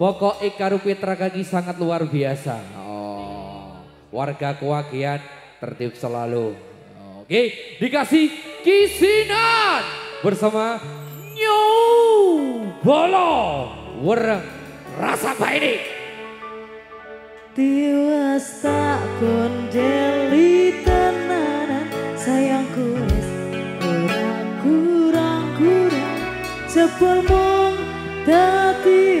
Pokok Ikaru Petra kaki sangat luar biasa. Oh, warga kewagian tertib selalu. Oke, dikasih kisinan bersama New Bolo Wereng Rasa Baini. Tiwas tak kondeli tenanan sayangku wis ora kurang-kurang jebul mung dadi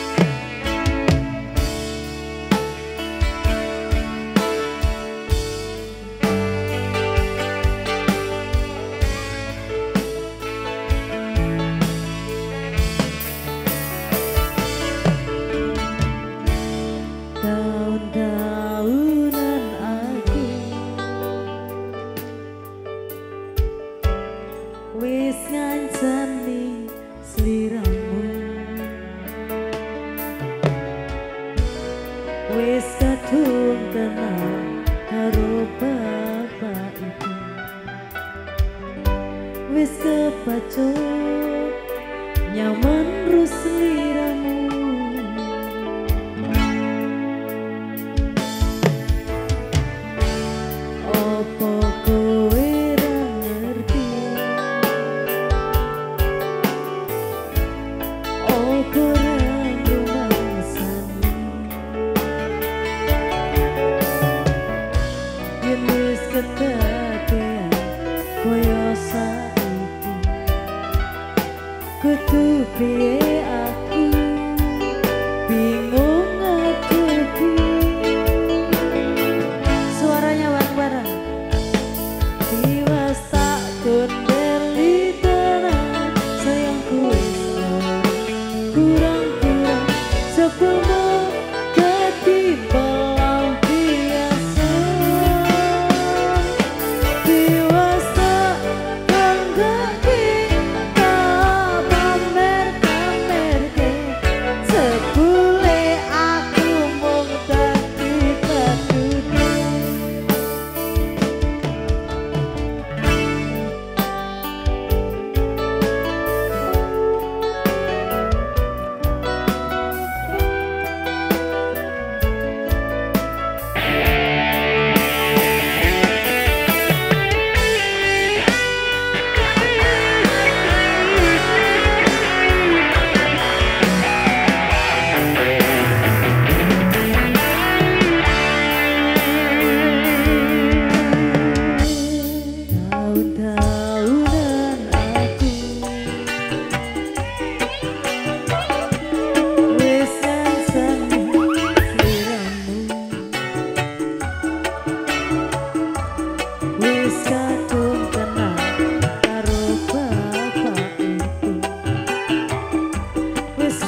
Tahun-tahunan aku Wis ngancani sliramu Wis kadung kenal karo bapak ibu Wis kepacut nyaman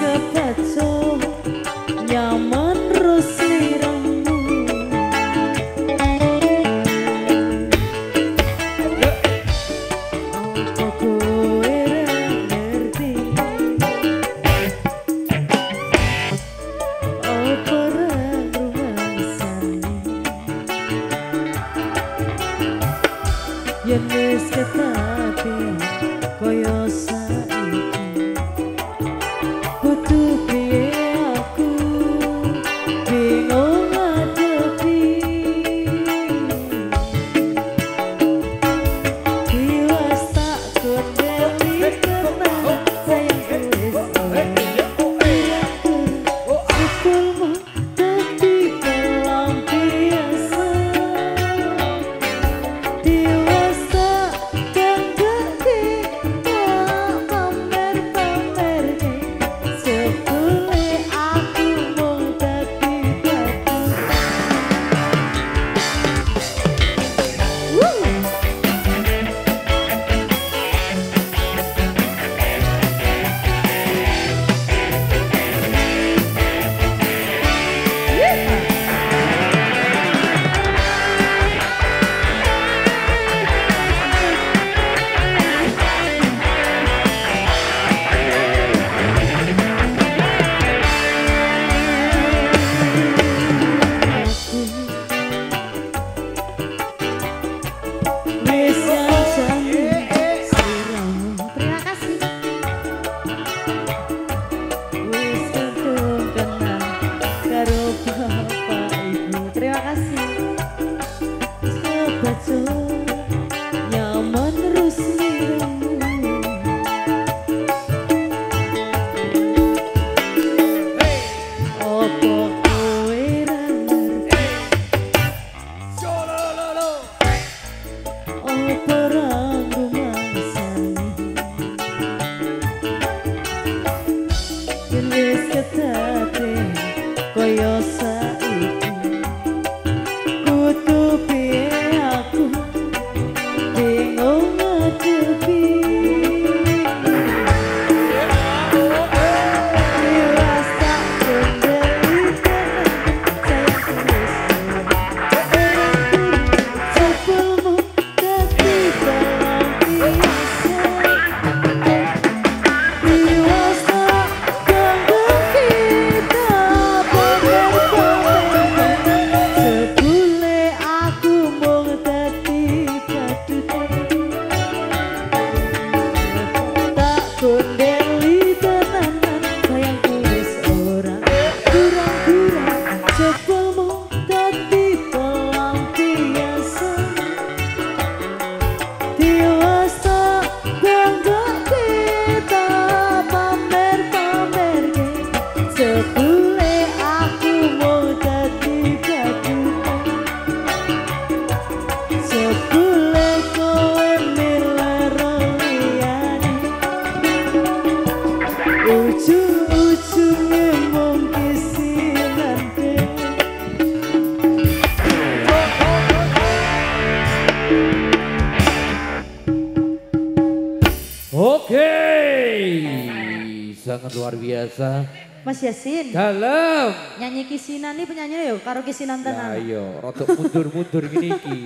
Wis kebaca nyaman rus sangat luar biasa. Mas Yasin Dalam. nyanyi kisinan nih penyanyi yo karo kisinan Ya tenan iya, rotok mundur-mundur gini iki.